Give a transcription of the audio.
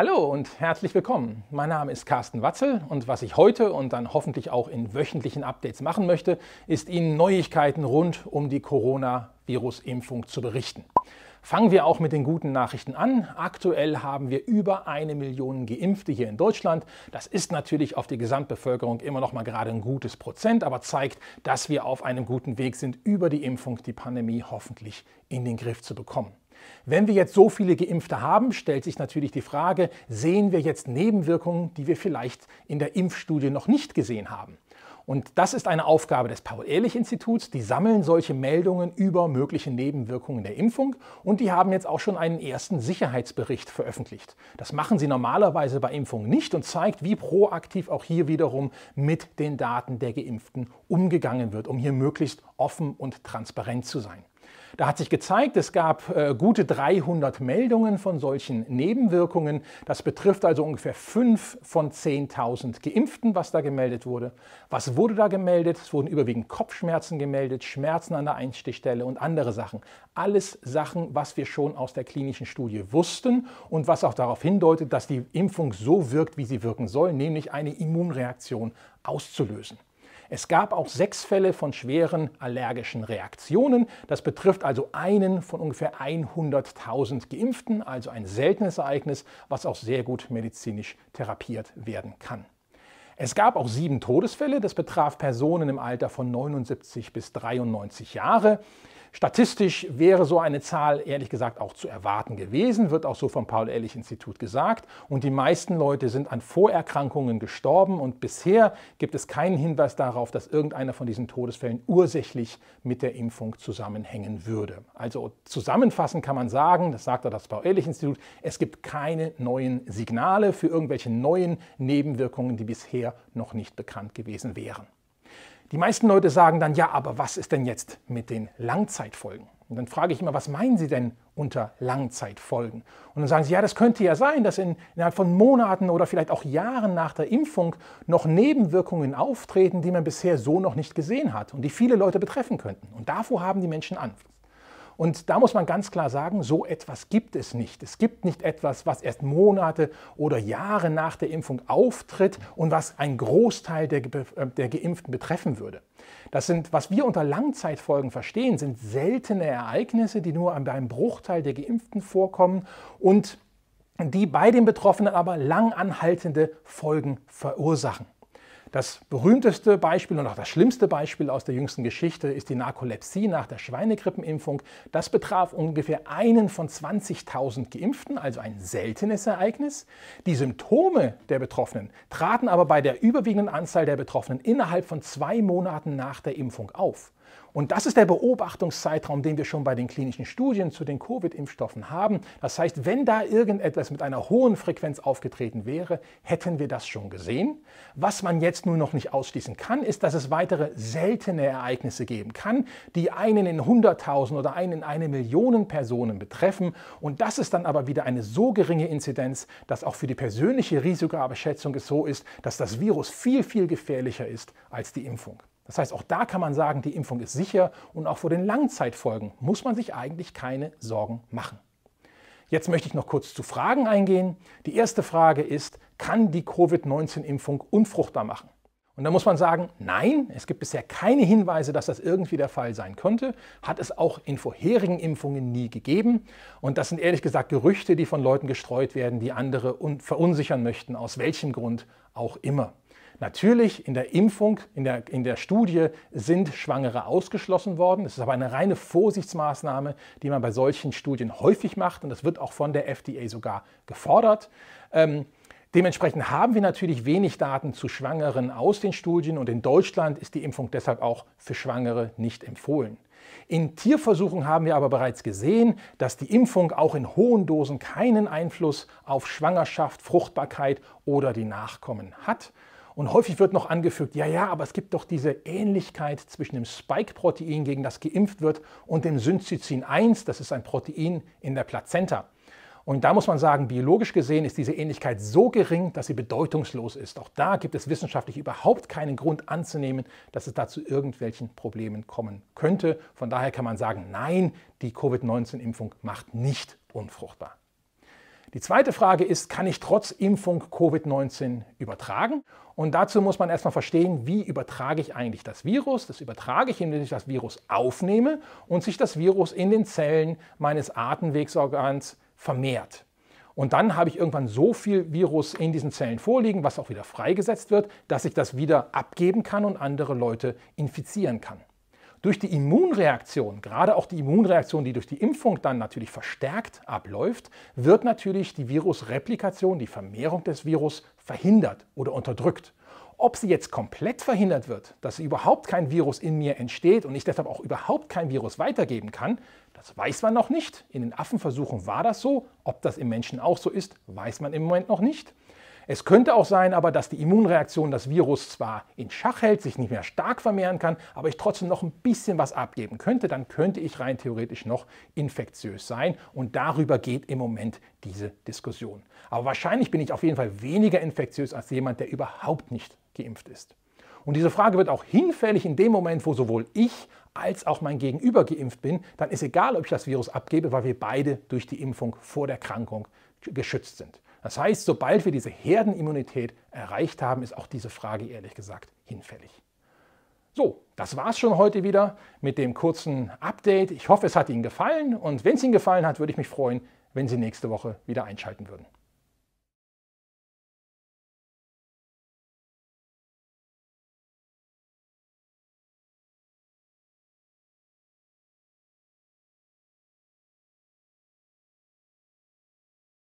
Hallo und herzlich willkommen. Mein Name ist Carsten Watzel und was ich heute und dann hoffentlich auch in wöchentlichen Updates machen möchte, ist Ihnen Neuigkeiten rund um die Coronavirus-Impfung zu berichten. Fangen wir auch mit den guten Nachrichten an. Aktuell haben wir über eine Million Geimpfte hier in Deutschland. Das ist natürlich auf die Gesamtbevölkerung immer noch mal gerade ein gutes Prozent, aber zeigt, dass wir auf einem guten Weg sind, über die Impfung die Pandemie hoffentlich in den Griff zu bekommen. Wenn wir jetzt so viele Geimpfte haben, stellt sich natürlich die Frage, sehen wir jetzt Nebenwirkungen, die wir vielleicht in der Impfstudie noch nicht gesehen haben? Und das ist eine Aufgabe des Paul-Ehrlich-Instituts. Die sammeln solche Meldungen über mögliche Nebenwirkungen der Impfung und die haben jetzt auch schon einen ersten Sicherheitsbericht veröffentlicht. Das machen sie normalerweise bei Impfungen nicht und zeigt, wie proaktiv auch hier wiederum mit den Daten der Geimpften umgegangen wird, um hier möglichst offen und transparent zu sein. Da hat sich gezeigt, es gab äh, gute 300 Meldungen von solchen Nebenwirkungen. Das betrifft also ungefähr 5 von 10.000 Geimpften, was da gemeldet wurde. Was wurde da gemeldet? Es wurden überwiegend Kopfschmerzen gemeldet, Schmerzen an der Einstichstelle und andere Sachen. Alles Sachen, was wir schon aus der klinischen Studie wussten und was auch darauf hindeutet, dass die Impfung so wirkt, wie sie wirken soll, nämlich eine Immunreaktion auszulösen. Es gab auch sechs Fälle von schweren allergischen Reaktionen. Das betrifft also einen von ungefähr 100.000 Geimpften, also ein seltenes Ereignis, was auch sehr gut medizinisch therapiert werden kann. Es gab auch sieben Todesfälle. Das betraf Personen im Alter von 79 bis 93 Jahre. Statistisch wäre so eine Zahl ehrlich gesagt auch zu erwarten gewesen, wird auch so vom Paul-Ehrlich-Institut gesagt. Und die meisten Leute sind an Vorerkrankungen gestorben und bisher gibt es keinen Hinweis darauf, dass irgendeiner von diesen Todesfällen ursächlich mit der Impfung zusammenhängen würde. Also zusammenfassend kann man sagen, das sagt auch das Paul-Ehrlich-Institut, es gibt keine neuen Signale für irgendwelche neuen Nebenwirkungen, die bisher noch nicht bekannt gewesen wären. Die meisten Leute sagen dann, ja, aber was ist denn jetzt mit den Langzeitfolgen? Und dann frage ich immer, was meinen Sie denn unter Langzeitfolgen? Und dann sagen sie, ja, das könnte ja sein, dass in, innerhalb von Monaten oder vielleicht auch Jahren nach der Impfung noch Nebenwirkungen auftreten, die man bisher so noch nicht gesehen hat und die viele Leute betreffen könnten. Und davor haben die Menschen Angst. Und da muss man ganz klar sagen, so etwas gibt es nicht. Es gibt nicht etwas, was erst Monate oder Jahre nach der Impfung auftritt und was einen Großteil der, äh, der Geimpften betreffen würde. Das sind, was wir unter Langzeitfolgen verstehen, sind seltene Ereignisse, die nur bei einem Bruchteil der Geimpften vorkommen und die bei den Betroffenen aber lang anhaltende Folgen verursachen. Das berühmteste Beispiel und auch das schlimmste Beispiel aus der jüngsten Geschichte ist die Narkolepsie nach der Schweinegrippenimpfung. Das betraf ungefähr einen von 20.000 Geimpften, also ein seltenes Ereignis. Die Symptome der Betroffenen traten aber bei der überwiegenden Anzahl der Betroffenen innerhalb von zwei Monaten nach der Impfung auf. Und das ist der Beobachtungszeitraum, den wir schon bei den klinischen Studien zu den Covid-Impfstoffen haben. Das heißt, wenn da irgendetwas mit einer hohen Frequenz aufgetreten wäre, hätten wir das schon gesehen. Was man jetzt nur noch nicht ausschließen kann, ist, dass es weitere seltene Ereignisse geben kann, die einen in 100.000 oder einen in eine Million Personen betreffen. Und das ist dann aber wieder eine so geringe Inzidenz, dass auch für die persönliche Risikoabschätzung es so ist, dass das Virus viel, viel gefährlicher ist als die Impfung. Das heißt, auch da kann man sagen, die Impfung ist sicher und auch vor den Langzeitfolgen muss man sich eigentlich keine Sorgen machen. Jetzt möchte ich noch kurz zu Fragen eingehen. Die erste Frage ist, kann die Covid-19-Impfung unfruchtbar machen? Und da muss man sagen, nein, es gibt bisher keine Hinweise, dass das irgendwie der Fall sein könnte. Hat es auch in vorherigen Impfungen nie gegeben. Und das sind ehrlich gesagt Gerüchte, die von Leuten gestreut werden, die andere verunsichern möchten, aus welchem Grund auch immer. Natürlich in der Impfung, in der, in der Studie sind Schwangere ausgeschlossen worden. Das ist aber eine reine Vorsichtsmaßnahme, die man bei solchen Studien häufig macht und das wird auch von der FDA sogar gefordert. Ähm, Dementsprechend haben wir natürlich wenig Daten zu Schwangeren aus den Studien und in Deutschland ist die Impfung deshalb auch für Schwangere nicht empfohlen. In Tierversuchen haben wir aber bereits gesehen, dass die Impfung auch in hohen Dosen keinen Einfluss auf Schwangerschaft, Fruchtbarkeit oder die Nachkommen hat. Und häufig wird noch angefügt, ja, ja, aber es gibt doch diese Ähnlichkeit zwischen dem Spike-Protein, gegen das geimpft wird, und dem Syncytin 1, das ist ein Protein in der Plazenta. Und da muss man sagen, biologisch gesehen ist diese Ähnlichkeit so gering, dass sie bedeutungslos ist. Auch da gibt es wissenschaftlich überhaupt keinen Grund anzunehmen, dass es da zu irgendwelchen Problemen kommen könnte. Von daher kann man sagen, nein, die Covid-19-Impfung macht nicht unfruchtbar. Die zweite Frage ist, kann ich trotz Impfung Covid-19 übertragen? Und dazu muss man erstmal verstehen, wie übertrage ich eigentlich das Virus. Das übertrage ich, indem ich das Virus aufnehme und sich das Virus in den Zellen meines Atemwegsorgans vermehrt. Und dann habe ich irgendwann so viel Virus in diesen Zellen vorliegen, was auch wieder freigesetzt wird, dass ich das wieder abgeben kann und andere Leute infizieren kann. Durch die Immunreaktion, gerade auch die Immunreaktion, die durch die Impfung dann natürlich verstärkt abläuft, wird natürlich die Virusreplikation, die Vermehrung des Virus verhindert oder unterdrückt. Ob sie jetzt komplett verhindert wird, dass überhaupt kein Virus in mir entsteht und ich deshalb auch überhaupt kein Virus weitergeben kann, das weiß man noch nicht. In den Affenversuchen war das so. Ob das im Menschen auch so ist, weiß man im Moment noch nicht. Es könnte auch sein, aber dass die Immunreaktion das Virus zwar in Schach hält, sich nicht mehr stark vermehren kann, aber ich trotzdem noch ein bisschen was abgeben könnte, dann könnte ich rein theoretisch noch infektiös sein und darüber geht im Moment diese Diskussion. Aber wahrscheinlich bin ich auf jeden Fall weniger infektiös als jemand, der überhaupt nicht geimpft ist. Und diese Frage wird auch hinfällig in dem Moment, wo sowohl ich als auch mein Gegenüber geimpft bin. Dann ist egal, ob ich das Virus abgebe, weil wir beide durch die Impfung vor der Erkrankung geschützt sind. Das heißt, sobald wir diese Herdenimmunität erreicht haben, ist auch diese Frage ehrlich gesagt hinfällig. So, das war es schon heute wieder mit dem kurzen Update. Ich hoffe, es hat Ihnen gefallen und wenn es Ihnen gefallen hat, würde ich mich freuen, wenn Sie nächste Woche wieder einschalten würden.